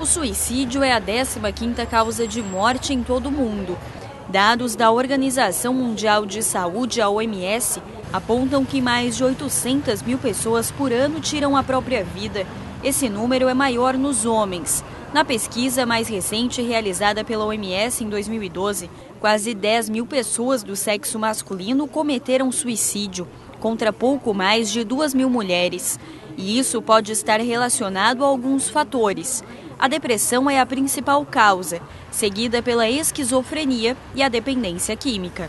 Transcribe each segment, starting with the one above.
O suicídio é a 15ª causa de morte em todo o mundo. Dados da Organização Mundial de Saúde, a OMS, apontam que mais de 800 mil pessoas por ano tiram a própria vida. Esse número é maior nos homens. Na pesquisa mais recente realizada pela OMS em 2012, quase 10 mil pessoas do sexo masculino cometeram suicídio, contra pouco mais de 2 mil mulheres. E isso pode estar relacionado a alguns fatores. A depressão é a principal causa, seguida pela esquizofrenia e a dependência química.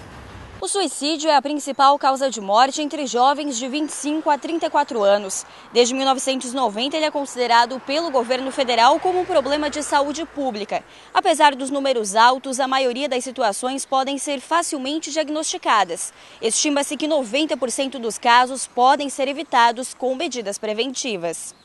O suicídio é a principal causa de morte entre jovens de 25 a 34 anos. Desde 1990, ele é considerado pelo governo federal como um problema de saúde pública. Apesar dos números altos, a maioria das situações podem ser facilmente diagnosticadas. Estima-se que 90% dos casos podem ser evitados com medidas preventivas.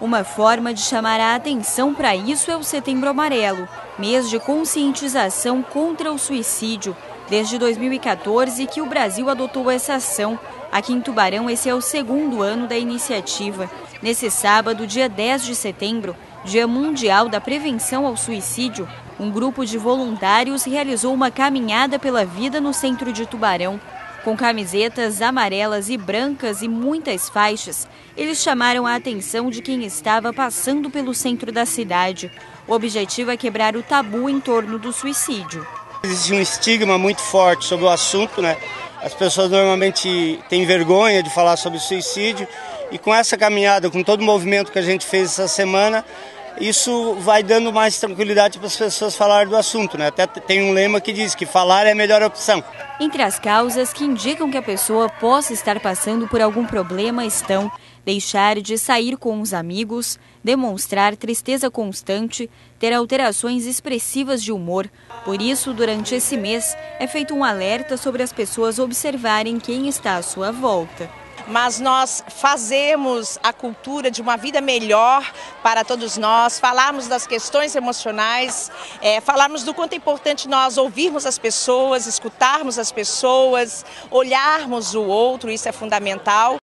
Uma forma de chamar a atenção para isso é o Setembro Amarelo, mês de conscientização contra o suicídio desde 2014 que o Brasil adotou essa ação. Aqui em Tubarão, esse é o segundo ano da iniciativa. Nesse sábado, dia 10 de setembro, Dia Mundial da Prevenção ao Suicídio, um grupo de voluntários realizou uma caminhada pela vida no centro de Tubarão. Com camisetas amarelas e brancas e muitas faixas, eles chamaram a atenção de quem estava passando pelo centro da cidade. O objetivo é quebrar o tabu em torno do suicídio. Existe um estigma muito forte sobre o assunto, né? As pessoas normalmente têm vergonha de falar sobre suicídio e com essa caminhada, com todo o movimento que a gente fez essa semana, isso vai dando mais tranquilidade para as pessoas falarem do assunto, né? Até tem um lema que diz que falar é a melhor opção. Entre as causas que indicam que a pessoa possa estar passando por algum problema estão deixar de sair com os amigos, demonstrar tristeza constante, ter alterações expressivas de humor. Por isso, durante esse mês, é feito um alerta sobre as pessoas observarem quem está à sua volta mas nós fazemos a cultura de uma vida melhor para todos nós, falarmos das questões emocionais, é, falarmos do quanto é importante nós ouvirmos as pessoas, escutarmos as pessoas, olharmos o outro, isso é fundamental.